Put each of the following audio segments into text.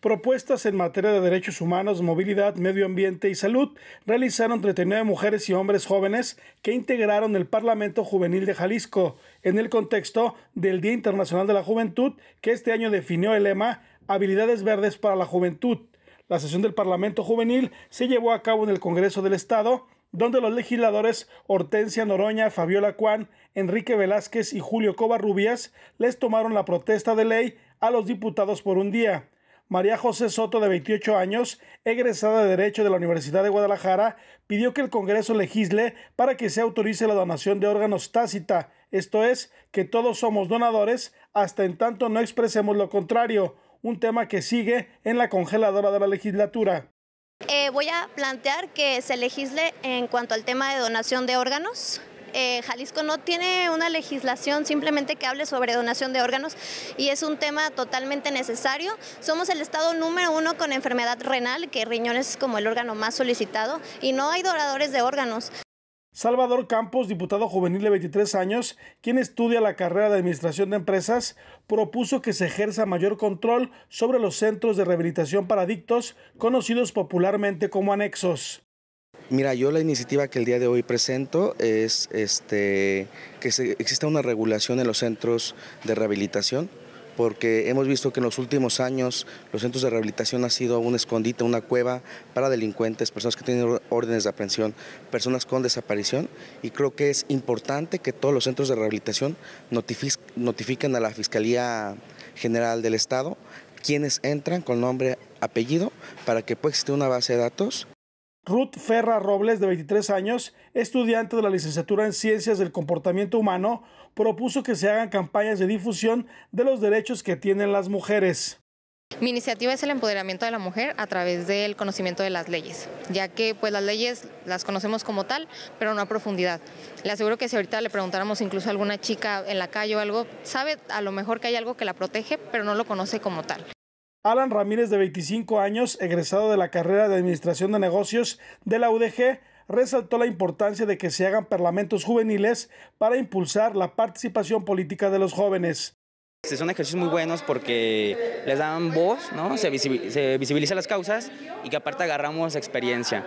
Propuestas en materia de derechos humanos, movilidad, medio ambiente y salud realizaron 39 mujeres y hombres jóvenes que integraron el Parlamento Juvenil de Jalisco en el contexto del Día Internacional de la Juventud que este año definió el lema Habilidades Verdes para la Juventud. La sesión del Parlamento Juvenil se llevó a cabo en el Congreso del Estado, donde los legisladores Hortensia Noroña, Fabiola Cuán, Enrique Velázquez y Julio Covarrubias les tomaron la protesta de ley a los diputados por un día. María José Soto, de 28 años, egresada de Derecho de la Universidad de Guadalajara, pidió que el Congreso legisle para que se autorice la donación de órganos tácita, esto es, que todos somos donadores hasta en tanto no expresemos lo contrario, un tema que sigue en la congeladora de la legislatura. Eh, voy a plantear que se legisle en cuanto al tema de donación de órganos eh, Jalisco no tiene una legislación simplemente que hable sobre donación de órganos y es un tema totalmente necesario. Somos el estado número uno con enfermedad renal, que riñón es como el órgano más solicitado y no hay donadores de órganos. Salvador Campos, diputado juvenil de 23 años, quien estudia la carrera de Administración de Empresas, propuso que se ejerza mayor control sobre los centros de rehabilitación para adictos, conocidos popularmente como anexos. Mira, yo la iniciativa que el día de hoy presento es este, que se, exista una regulación en los centros de rehabilitación, porque hemos visto que en los últimos años los centros de rehabilitación han sido un escondite, una cueva para delincuentes, personas que tienen órdenes de aprehensión, personas con desaparición, y creo que es importante que todos los centros de rehabilitación notifiquen a la Fiscalía General del Estado quienes entran con nombre, apellido, para que pueda existir una base de datos Ruth Ferra Robles, de 23 años, estudiante de la licenciatura en Ciencias del Comportamiento Humano, propuso que se hagan campañas de difusión de los derechos que tienen las mujeres. Mi iniciativa es el empoderamiento de la mujer a través del conocimiento de las leyes, ya que pues las leyes las conocemos como tal, pero no a profundidad. Le aseguro que si ahorita le preguntáramos incluso a alguna chica en la calle o algo, sabe a lo mejor que hay algo que la protege, pero no lo conoce como tal. Alan Ramírez, de 25 años, egresado de la carrera de Administración de Negocios de la UDG, resaltó la importancia de que se hagan parlamentos juveniles para impulsar la participación política de los jóvenes. Son ejercicios muy buenos porque les dan voz, ¿no? se, visibiliza las causas y que aparte agarramos experiencia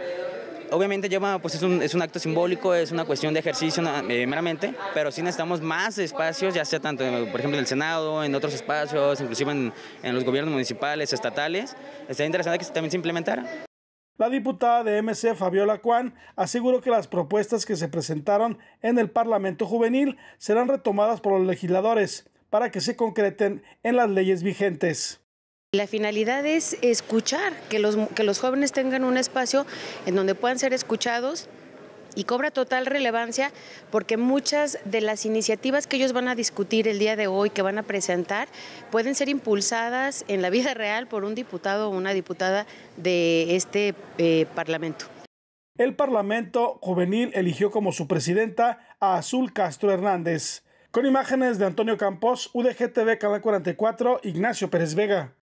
obviamente lleva, pues es un, es un, acto simbólico, es una cuestión de ejercicio eh, meramente, pero sí necesitamos más espacios, ya sea tanto, por ejemplo, en el Senado, en otros espacios, inclusive en, en los gobiernos municipales, estatales. Estaría interesante que también se implementara. La diputada de MC, Fabiola Cuán, aseguró que las propuestas que se presentaron en el Parlamento Juvenil serán retomadas por los legisladores para que se concreten en las leyes vigentes. La finalidad es escuchar, que los, que los jóvenes tengan un espacio en donde puedan ser escuchados y cobra total relevancia porque muchas de las iniciativas que ellos van a discutir el día de hoy, que van a presentar, pueden ser impulsadas en la vida real por un diputado o una diputada de este eh, Parlamento. El Parlamento Juvenil eligió como su presidenta a Azul Castro Hernández. Con imágenes de Antonio Campos, UDGTV Canal 44, Ignacio Pérez Vega.